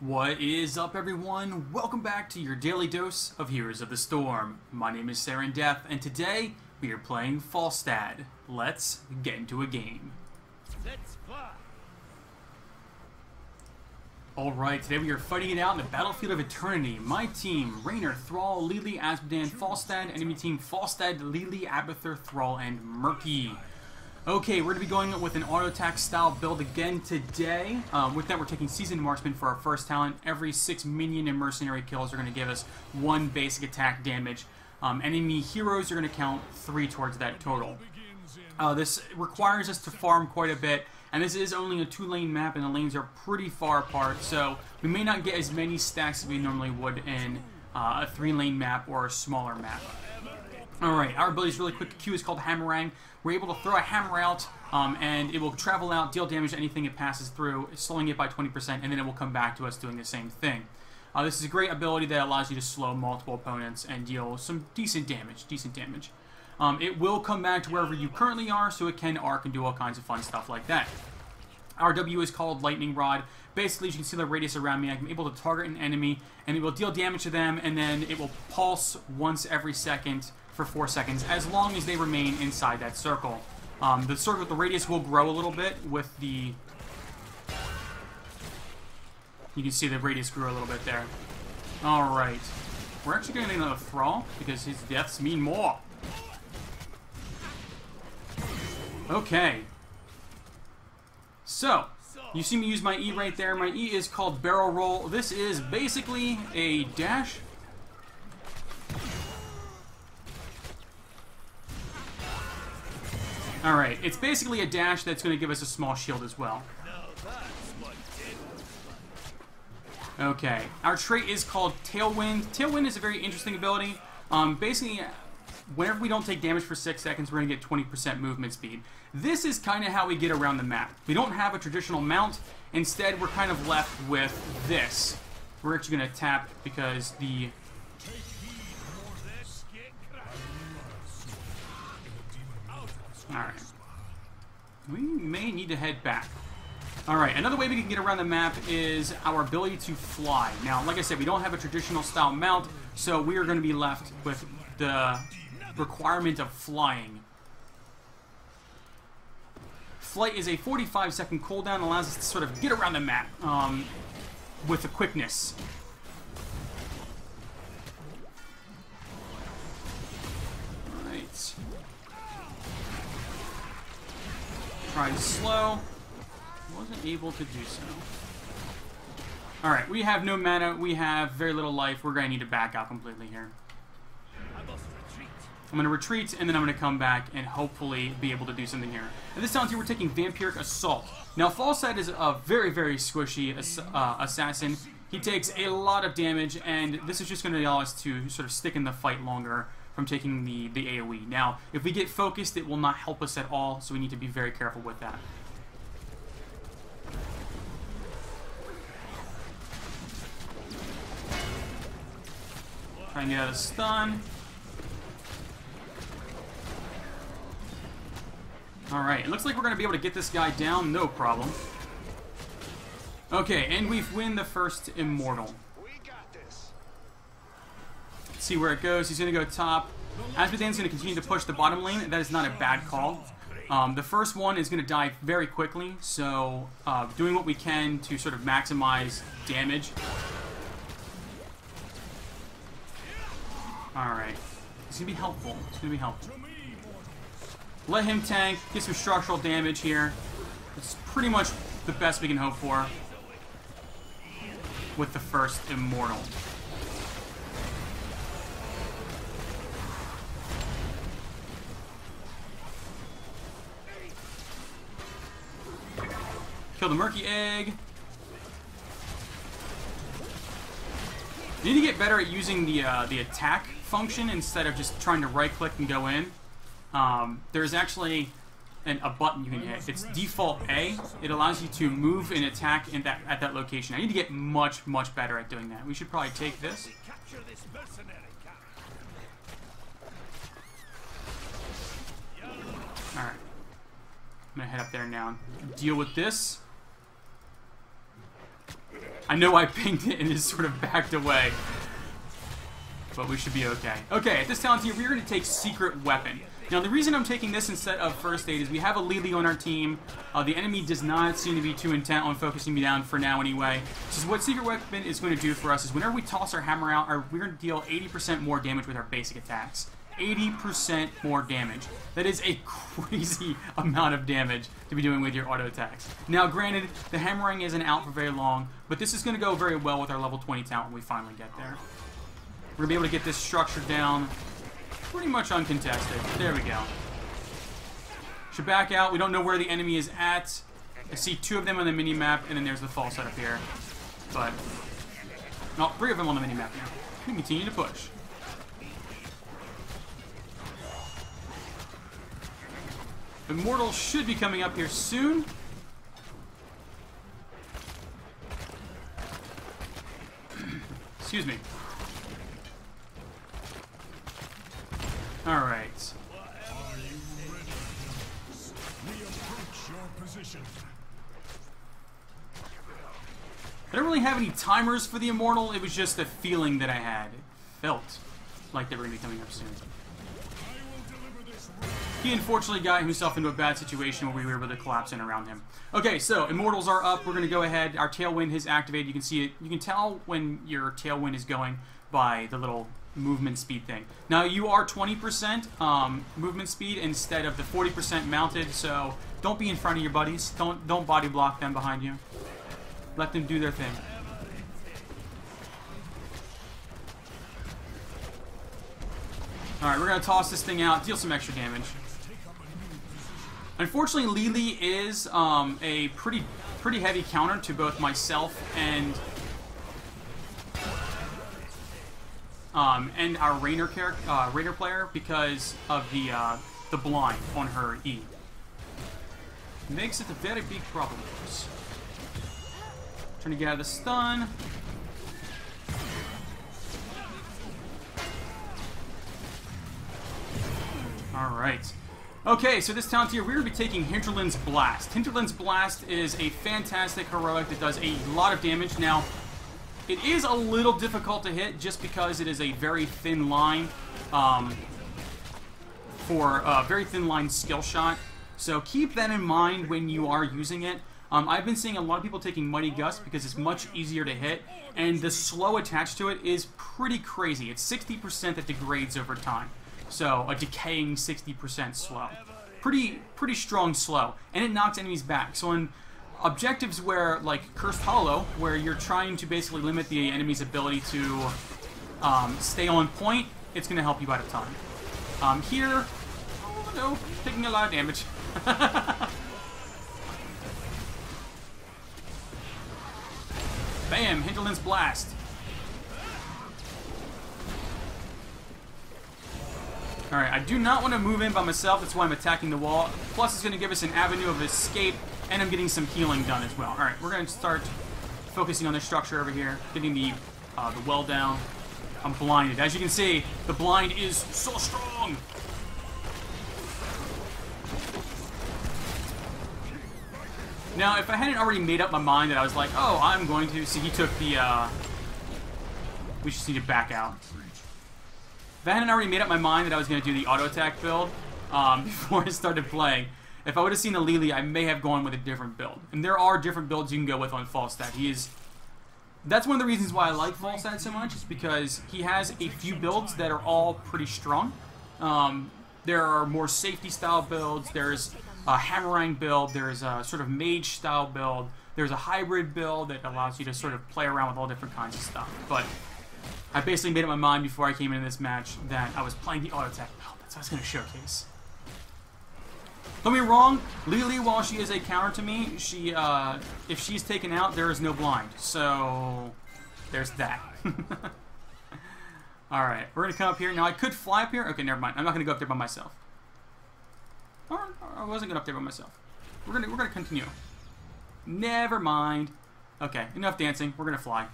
What is up, everyone? Welcome back to your daily dose of Heroes of the Storm. My name is Serendeth, and today we are playing Falstad. Let's get into a game. Let's. Alright, today we are fighting it out in the Battlefield of Eternity. My team, Raynor, Thrall, Lili, Azmodan, Falstad. Enemy team, Falstad, Lili, Abathur, Thrall, and Murky. Okay, we're going to be going with an auto attack style build again today. Um, with that, we're taking Seasoned Marksman for our first talent. Every six minion and mercenary kills are going to give us one basic attack damage. Um, enemy heroes are going to count three towards that total. Uh, this requires us to farm quite a bit, and this is only a two-lane map, and the lanes are pretty far apart, so we may not get as many stacks as we normally would in uh, a three-lane map or a smaller map. Alright, our ability is really quick. Q is called Hammerang. We're able to throw a hammer out, um, and it will travel out, deal damage to anything it passes through, slowing it by 20%, and then it will come back to us doing the same thing. Uh, this is a great ability that allows you to slow multiple opponents and deal some decent damage. Decent damage. Um, it will come back to wherever you currently are, so it can arc and do all kinds of fun stuff like that. Our W is called Lightning Rod. Basically, as you can see the radius around me, I'm able to target an enemy, and it will deal damage to them, and then it will pulse once every second for 4 seconds, as long as they remain inside that circle. Um, the circle, the radius will grow a little bit with the... You can see the radius grew a little bit there. Alright. We're actually going to get another Thrall, because his deaths mean more. Okay. So, you see me use my E right there. My E is called Barrel Roll. This is basically a dash. Alright, it's basically a dash that's going to give us a small shield as well. Okay, our trait is called Tailwind. Tailwind is a very interesting ability. Um, basically, whenever we don't take damage for 6 seconds, we're going to get 20% movement speed. This is kind of how we get around the map. We don't have a traditional mount. Instead, we're kind of left with this. We're actually going to tap because the... Alright. We may need to head back. Alright, another way we can get around the map is our ability to fly. Now, like I said, we don't have a traditional style mount, so we are going to be left with the requirement of flying. Flight is a 45 second cooldown, allows us to sort of get around the map um, with a quickness. Tried slow. Wasn't able to do so. Alright, we have no mana, we have very little life, we're gonna need to back out completely here. I'm going to retreat, and then I'm going to come back and hopefully be able to do something here. And this time here, we're taking Vampiric Assault. Now, Falstad is a very, very squishy ass uh, assassin. He takes a lot of damage, and this is just going to allow us to sort of stick in the fight longer from taking the, the AoE. Now, if we get focused, it will not help us at all, so we need to be very careful with that. Try and get out of stun. Alright, it looks like we're going to be able to get this guy down, no problem. Okay, and we've win the first Immortal. We got this. Let's see where it goes. He's going to go top. Azmodan's going to continue to push the bottom lane. That is not a bad call. Um, the first one is going to die very quickly, so uh, doing what we can to sort of maximize damage. Alright. It's going to be helpful. It's going to be helpful. Let him tank, get some structural damage here. It's pretty much the best we can hope for with the first Immortal. Kill the Murky Egg. Need to get better at using the uh, the attack function instead of just trying to right click and go in. Um, there's actually an, a button you can hit. It's default A. It allows you to move and attack in that at that location. I need to get much much better at doing that. We should probably take this. All right. I'm gonna head up there now. and Deal with this. I know I pinged it and it sort of backed away. But we should be okay. Okay, at this talent tier, we're going to take Secret Weapon. Now, the reason I'm taking this instead of First Aid is we have a Lily on our team. Uh, the enemy does not seem to be too intent on focusing me down for now anyway. So what Secret Weapon is going to do for us is whenever we toss our hammer out, our, we're going to deal 80% more damage with our basic attacks. 80% more damage. That is a crazy amount of damage to be doing with your auto attacks. Now, granted, the Hammerang isn't out for very long, but this is going to go very well with our level 20 talent when we finally get there. We're going to be able to get this structure down pretty much uncontested. There we go. Should back out. We don't know where the enemy is at. I see two of them on the mini-map, and then there's the false setup here. But, no, three of them on the mini-map now. We continue to push. Immortal should be coming up here soon. Excuse me. Alright. I don't really have any timers for the Immortal, it was just a feeling that I had. It felt like they were going to be coming up soon. He unfortunately got himself into a bad situation where we were able to collapse in around him. Okay, so Immortals are up. We're going to go ahead. Our Tailwind has activated. You can see it. You can tell when your Tailwind is going by the little movement speed thing. Now, you are 20% um, movement speed instead of the 40% mounted, so don't be in front of your buddies. Don't, don't body block them behind you. Let them do their thing. Alright, we're going to toss this thing out, deal some extra damage. Unfortunately, Lili is um, a pretty pretty heavy counter to both myself and um, and our Raynor character, uh, player because of the uh, the blind on her E. Makes it a very big problem for us. Trying to get out of the stun. Alright. Okay, so this talent here, we're going to be taking Hinterland's Blast. Hinterland's Blast is a fantastic heroic that does a lot of damage. Now, it is a little difficult to hit just because it is a very thin line um, for a very thin line skill shot. So keep that in mind when you are using it. Um, I've been seeing a lot of people taking Mighty Gust because it's much easier to hit, and the slow attached to it is pretty crazy. It's 60% that degrades over time. So a decaying 60% slow. Pretty pretty strong slow. And it knocks enemies back. So in objectives where like Cursed Hollow, where you're trying to basically limit the enemy's ability to um, stay on point, it's gonna help you out a ton. Um, here, oh no, taking a lot of damage. Bam, Hinterland's Blast. Alright, I do not want to move in by myself, that's why I'm attacking the wall. Plus, it's going to give us an avenue of escape, and I'm getting some healing done as well. Alright, we're going to start focusing on the structure over here, getting the, uh, the well down. I'm blinded. As you can see, the blind is so strong! Now, if I hadn't already made up my mind that I was like, oh, I'm going to... See, he took the, uh... We just need to back out. I hadn't already made up my mind that I was going to do the auto attack build um, before I started playing, if I would have seen a Lily, I may have gone with a different build. And there are different builds you can go with on Falstad. He is... That's one of the reasons why I like Falstad so much, is because he has a few builds that are all pretty strong. Um, there are more safety style builds, there's a Hammerang build, there's a sort of mage style build, there's a hybrid build that allows you to sort of play around with all different kinds of stuff. But I basically made up my mind before I came into this match that I was playing the auto attack build. That's what I was going to showcase. Don't be wrong, Lily, while she is a counter to me, she uh, if she's taken out, there is no blind. So there's that. Alright, we're going to come up here. Now, I could fly up here. Okay, never mind. I'm not going to go up there by myself. Or, or I wasn't going up there by myself. We're going to we're gonna continue. Never mind. Okay, enough dancing. We're going to fly.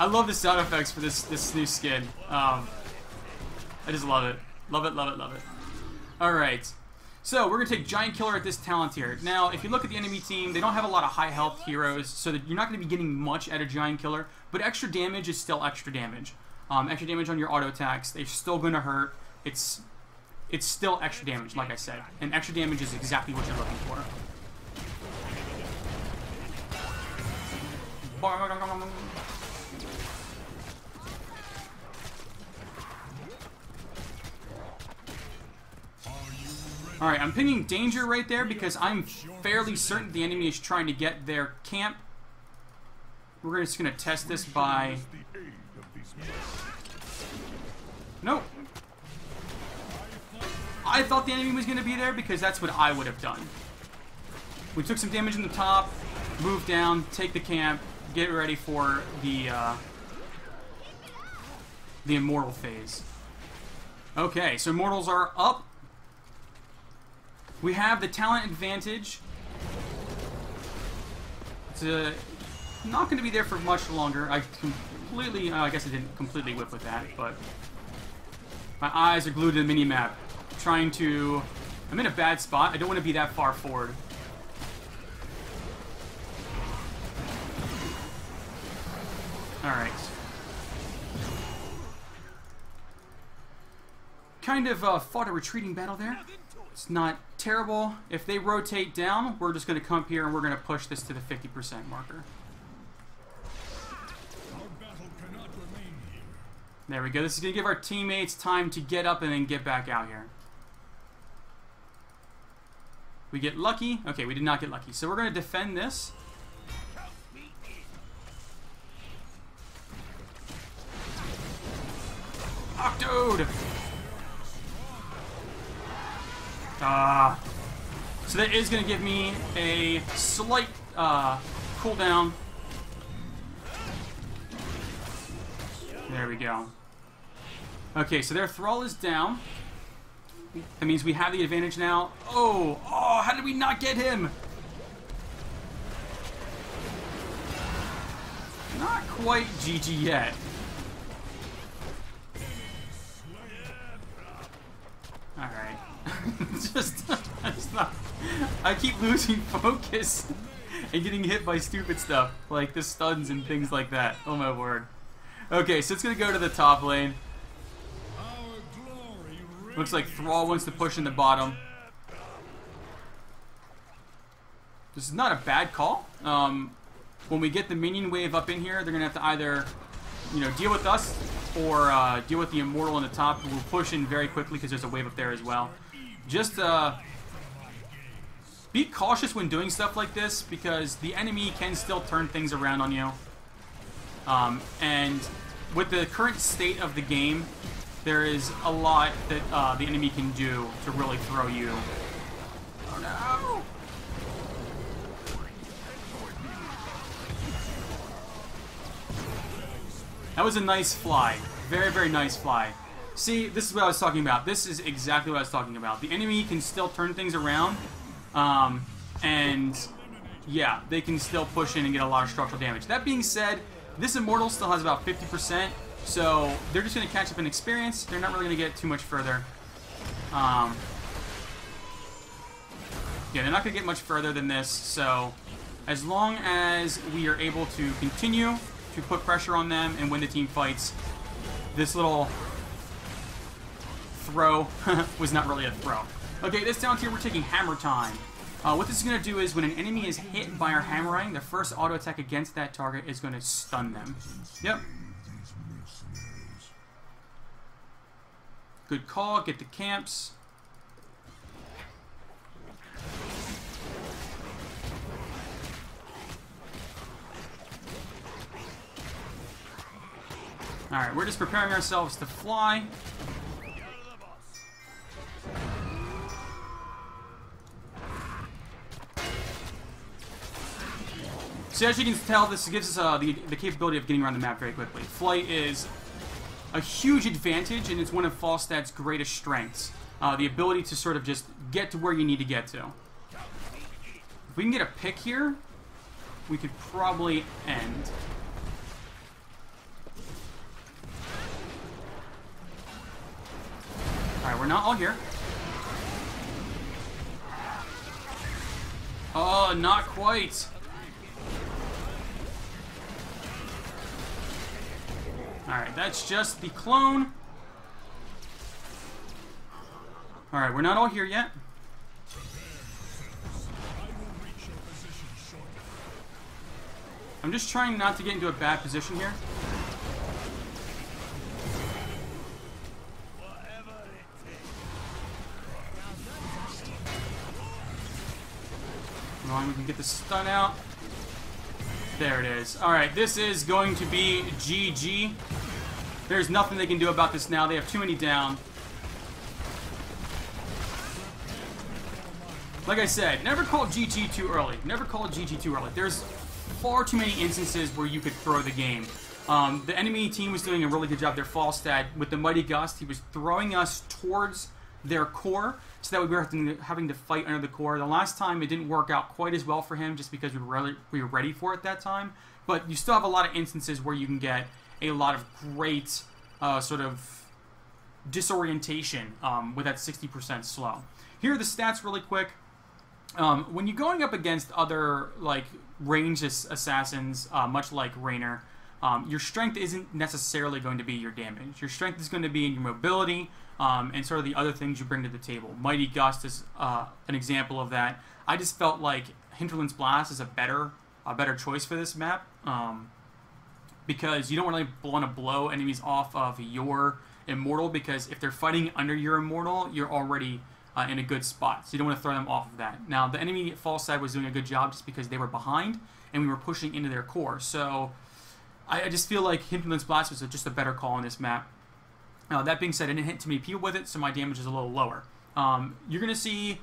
I love the sound effects for this this new skin. Um, I just love it. Love it, love it, love it. Alright. So we're gonna take Giant Killer at this talent here. Now, if you look at the enemy team, they don't have a lot of high health heroes, so that you're not gonna be getting much out of Giant Killer. But extra damage is still extra damage. Um, extra damage on your auto attacks, they're still gonna hurt. It's it's still extra damage, like I said, and extra damage is exactly what you're looking for. Alright, I'm pinging danger right there because I'm fairly certain the enemy is trying to get their camp. We're just going to test this by... Nope. I thought the enemy was going to be there because that's what I would have done. We took some damage in the top, move down, take the camp, get ready for the, uh, the immortal phase. Okay, so immortals are up. We have the talent advantage. It's uh, not going to be there for much longer. I completely, uh, I guess I didn't completely whip with that, but my eyes are glued to the mini map, trying to. I'm in a bad spot. I don't want to be that far forward. All right. Kind of uh, fought a retreating battle there. It's not terrible. If they rotate down, we're just going to come up here and we're going to push this to the 50% marker. There we go. This is going to give our teammates time to get up and then get back out here. We get lucky. Okay, we did not get lucky. So we're going to defend this. Octode! Ah. so that is going to give me a slight uh, cooldown. There we go. Okay, so their thrall is down. That means we have the advantage now. Oh, oh, how did we not get him? Not quite GG yet. I keep losing focus and getting hit by stupid stuff, like the stuns and things like that. Oh my word. Okay, so it's gonna go to the top lane. Looks like Thrall wants to push in the bottom. This is not a bad call. Um, when we get the minion wave up in here, they're gonna have to either, you know, deal with us or uh, deal with the immortal on the top, will push in very quickly because there's a wave up there as well. Just uh, be cautious when doing stuff like this because the enemy can still turn things around on you. Um, and with the current state of the game, there is a lot that uh, the enemy can do to really throw you. Oh no! That was a nice fly. Very, very nice fly. See, this is what I was talking about. This is exactly what I was talking about. The enemy can still turn things around. Um, and yeah, they can still push in and get a lot of structural damage. That being said, this Immortal still has about 50%, so they're just going to catch up in experience. They're not really going to get too much further. Um, yeah, they're not going to get much further than this, so as long as we are able to continue to put pressure on them and win the team fights, this little throw was not really a throw. Okay, this down here we're taking Hammer Time. Uh, what this is going to do is when an enemy is hit by our Hammerang, the first auto attack against that target is going to stun them. Yep. Good call. Get the camps. Alright, we're just preparing ourselves to fly. So as you can tell, this gives us uh, the, the capability of getting around the map very quickly. Flight is a huge advantage, and it's one of Falstad's greatest strengths. Uh, the ability to sort of just get to where you need to get to. If we can get a pick here, we could probably end. Alright, we're not all here. Oh, not quite. Alright, that's just the clone. Alright, we're not all here yet. I'm just trying not to get into a bad position here. On, we can get the stun out. There it is. Alright, this is going to be GG. There's nothing they can do about this now. They have too many down. Like I said, never call GG too early. Never call GG too early. There's far too many instances where you could throw the game. Um, the enemy team was doing a really good job. Their Falstad with the Mighty Gust, he was throwing us towards their core so that we were having to, fight under the core. The last time it didn't work out quite as well for him just because we were, really, we were ready for it that time. But you still have a lot of instances where you can get a lot of great uh, sort of disorientation um, with that 60% slow. Here are the stats really quick. Um, when you're going up against other like ranged ass- assassins, uh, much like Raynor, um, your strength isn't necessarily going to be your damage. Your strength is going to be in your mobility um, and sort of the other things you bring to the table. Mighty Gust is uh, an example of that. I just felt like Hinterland's Blast is a better a better choice for this map. Um, because you don't really want to blow enemies off of your immortal because if they're fighting under your immortal, you're already uh, in a good spot. So you don't want to throw them off of that. Now, the enemy Falstad was doing a good job just because they were behind and we were pushing into their core. So I, I just feel like Hinterland's Blast was just a better call on this map. Now, that being said, I didn't hit too many people with it, so my damage is a little lower. Um, you're going to see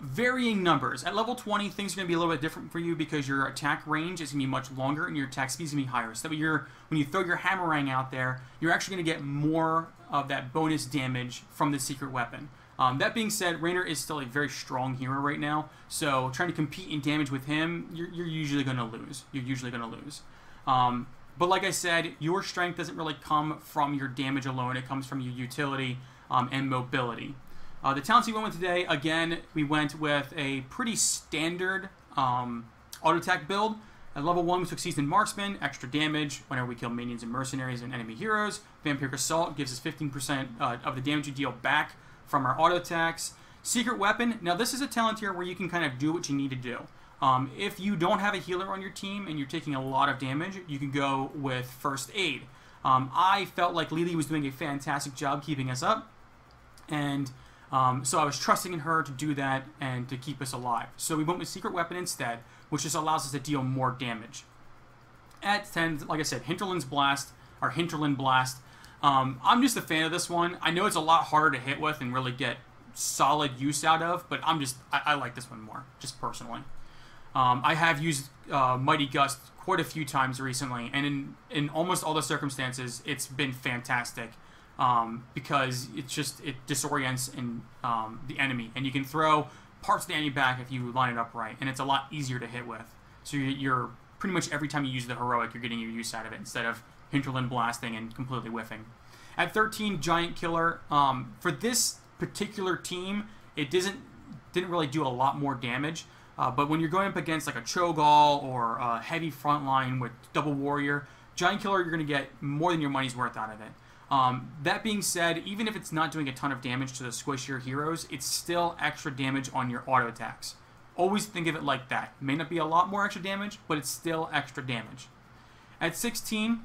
varying numbers. At level 20, things are going to be a little bit different for you because your attack range is going to be much longer and your attack speed is going to be higher. So that you're, when you throw your hammerang out there, you're actually going to get more of that bonus damage from the secret weapon. Um, that being said, Raynor is still a very strong hero right now, so trying to compete in damage with him, you're, you're usually going to lose. You're usually going to lose. Um, but like I said, your strength doesn't really come from your damage alone. It comes from your utility um, and mobility. Uh, the talents we went with today, again, we went with a pretty standard um, auto attack build. At level 1, we took Seasoned Marksman, extra damage whenever we kill minions and mercenaries and enemy heroes. Vampiric Assault gives us 15% uh, of the damage you deal back from our auto attacks. Secret Weapon, now this is a talent here where you can kind of do what you need to do. Um, if you don't have a healer on your team and you're taking a lot of damage, you can go with First Aid. Um, I felt like Lily was doing a fantastic job keeping us up, and um, so I was trusting in her to do that and to keep us alive. So we went with Secret Weapon instead, which just allows us to deal more damage. At 10, like I said, Hinterland's Blast, or Hinterland Blast. Um, I'm just a fan of this one. I know it's a lot harder to hit with and really get solid use out of, but I'm just, I, I like this one more, just personally. Um, I have used uh, Mighty Gust quite a few times recently, and in, in almost all the circumstances, it's been fantastic um, because it's just it disorients in um, the enemy, and you can throw parts of the enemy back if you line it up right, and it's a lot easier to hit with. So you're, you're pretty much every time you use the heroic, you're getting your use out of it instead of hinterland blasting and completely whiffing. At 13, Giant Killer. Um, for this particular team, it doesn't didn't really do a lot more damage. Uh, but when you're going up against like a Cho'Gall or a heavy front line with double warrior, Giant Killer, you're going to get more than your money's worth out of it. Um, that being said, even if it's not doing a ton of damage to the squishier heroes, it's still extra damage on your auto attacks. Always think of it like that. May not be a lot more extra damage, but it's still extra damage. At 16,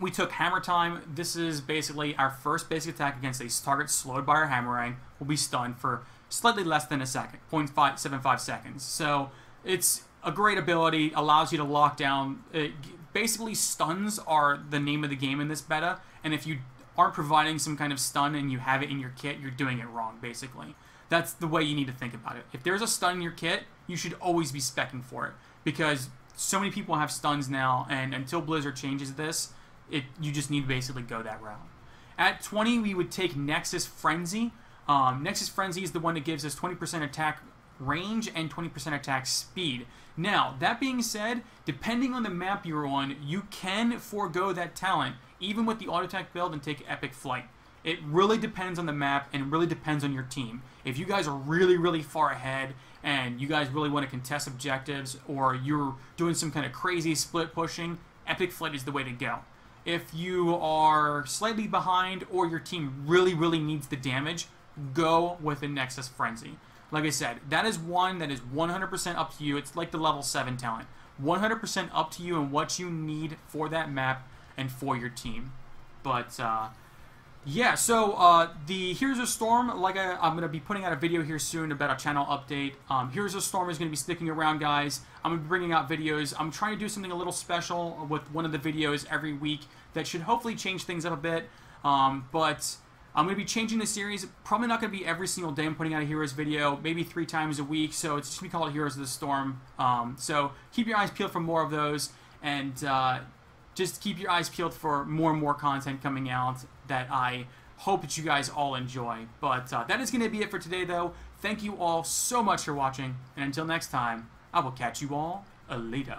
we took Hammer Time. This is basically our first basic attack against a target slowed by our Hammerang. Will be stunned for slightly less than a second, 0.575 seconds. So it's a great ability, allows you to lock down. It, basically, stuns are the name of the game in this beta, and if you aren't providing some kind of stun and you have it in your kit, you're doing it wrong, basically. That's the way you need to think about it. If there's a stun in your kit, you should always be specking for it, because so many people have stuns now, and until Blizzard changes this, it you just need to basically go that route. At 20, we would take Nexus Frenzy. Um, Nexus Frenzy is the one that gives us 20% attack range and 20% attack speed. Now, that being said, depending on the map you're on, you can forego that talent, even with the auto attack build, and take Epic Flight. It really depends on the map and really depends on your team. If you guys are really, really far ahead and you guys really want to contest objectives or you're doing some kind of crazy split pushing, Epic Flight is the way to go. If you are slightly behind or your team really, really needs the damage, go with the Nexus Frenzy. Like I said, that is one that is 100% up to you. It's like the level 7 talent. 100% up to you and what you need for that map and for your team. But, uh, yeah, so uh, the Heroes of Storm, like I, I'm going to be putting out a video here soon about a channel update. Um, Heroes of Storm is going to be sticking around, guys. I'm going to be bringing out videos. I'm trying to do something a little special with one of the videos every week that should hopefully change things up a bit. Um, but I'm going to be changing the series. Probably not going to be every single day I'm putting out a Heroes video, maybe three times a week. So it's just going to be called Heroes of the Storm. Um, so keep your eyes peeled for more of those. And uh, just keep your eyes peeled for more and more content coming out that I hope that you guys all enjoy. But uh, that is going to be it for today, though. Thank you all so much for watching, and until next time, I will catch you all later.